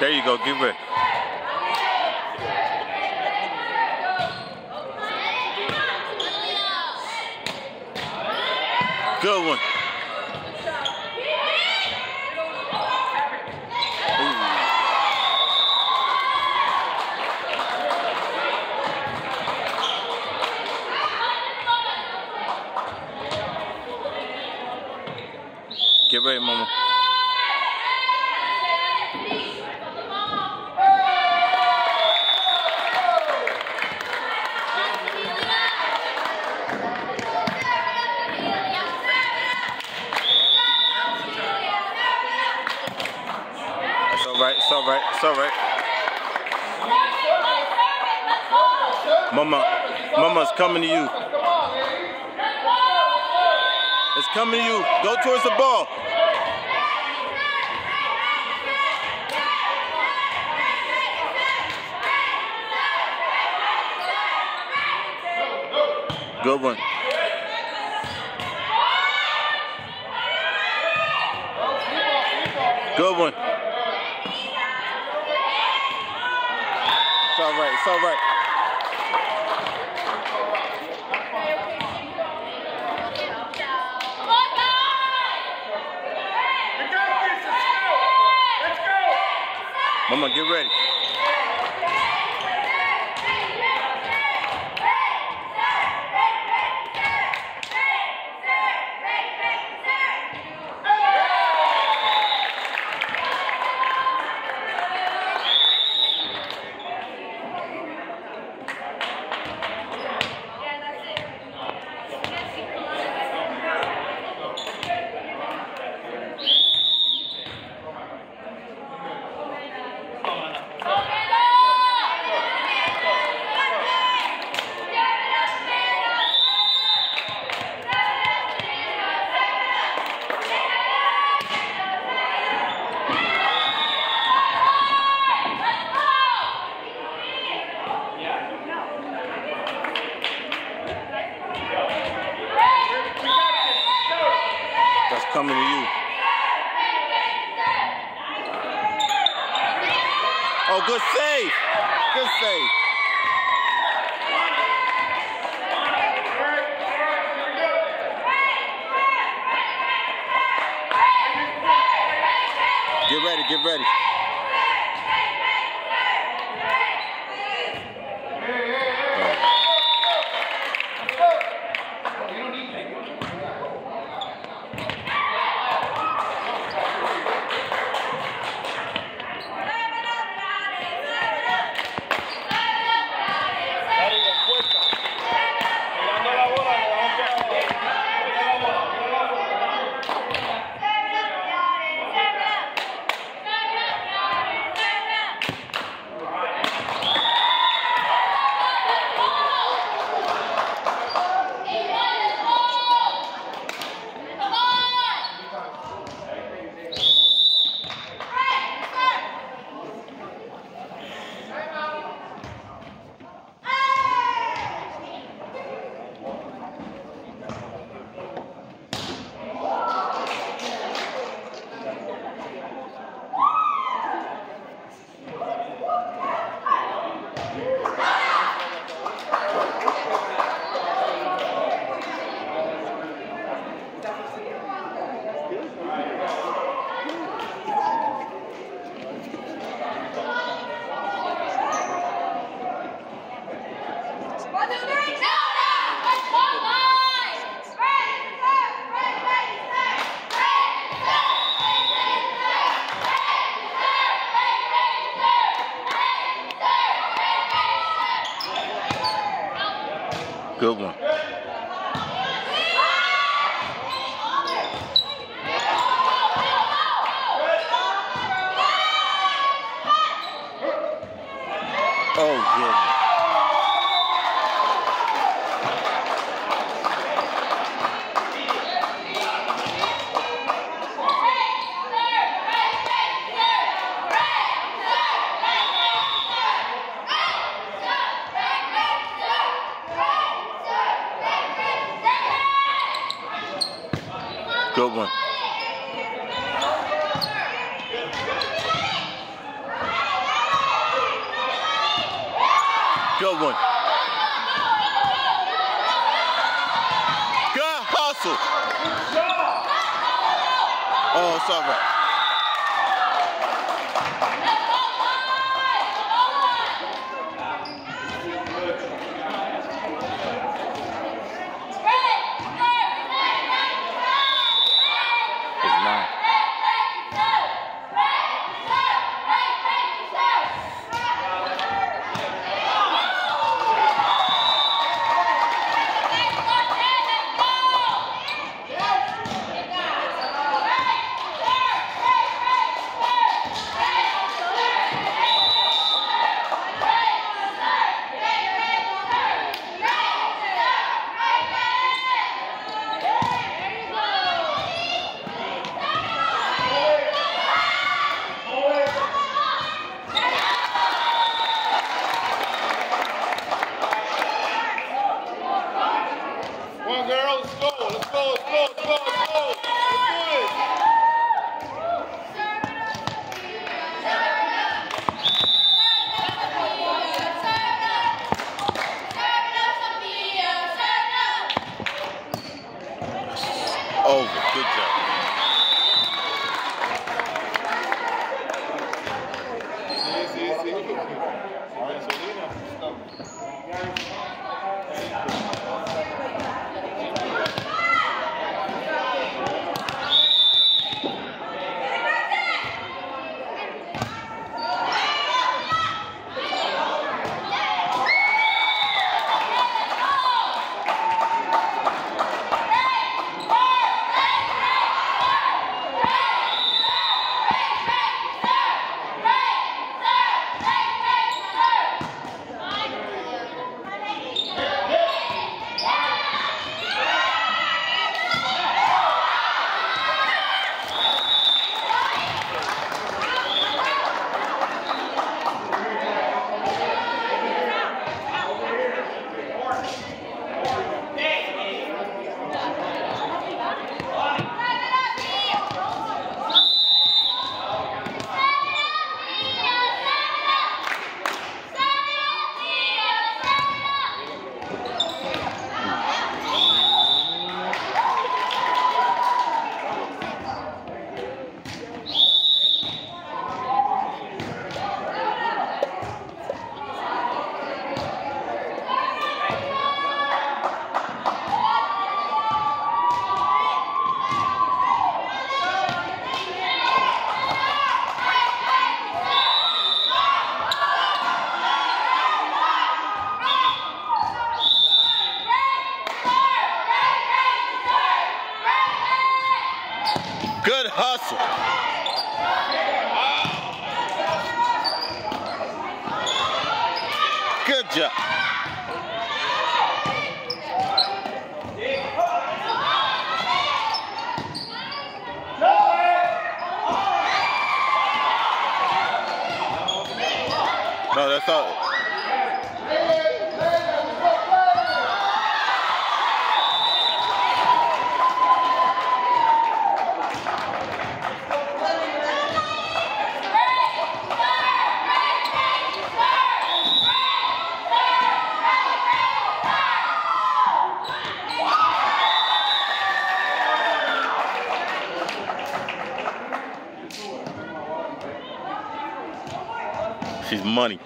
There you go. give it. Good one. Get ready, mama. It's all right. It's all right. Mama, mama's coming to you. It's coming to you. Go towards the ball. Good one. Good one. It's all right. It's all right. Mama, get ready. Coming to you. Oh, good save. Good save. Get ready, get ready. One, two, three, no, no! That's one line! Right, right, right, right, right, right, Good one. Oh, yeah. Good one. Good one. Good hustle. Oh, it's all right. Hustle. Good job. No, that's all. She's money.